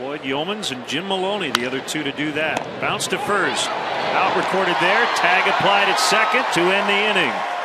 Lloyd Yeomans and Jim Maloney, the other two to do that. Bounce to first. Out recorded there. Tag applied at second to end the inning.